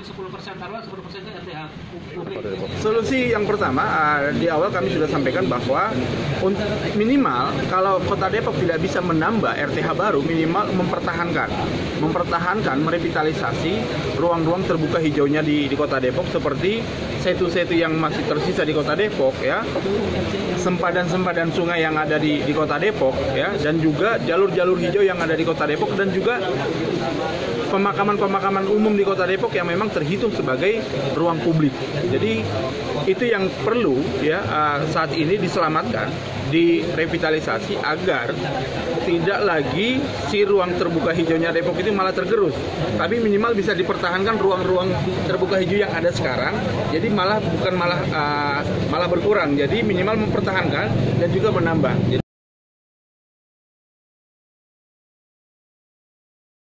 yang 10% taruhan 10% itu RTH publik. Solusi yang pertama uh, di awal kami sudah sampaikan bahwa minimal kalau Kota Depok tidak bisa menambah RTH baru minimal mempertahankan. Mempertahankan merevitalisasi ruang-ruang terbuka hijaunya di, di Kota Depok seperti setu-setu yang masih tersisa di Kota Depok ya sempadan-sempadan sungai yang ada di, di Kota Depok ya dan juga jalur-jalur hijau yang ada di Kota Depok dan juga pemakaman-pemakaman umum di Kota Depok yang memang terhitung sebagai ruang publik. Jadi itu yang perlu ya uh, saat ini diselamatkan, direvitalisasi agar tidak lagi si ruang terbuka hijaunya Depok itu malah tergerus. Tapi minimal bisa dipertahankan ruang-ruang terbuka hijau yang ada sekarang. Jadi malah bukan malah uh, malah berkurang. Jadi minimal mempertahankan dan juga menambah.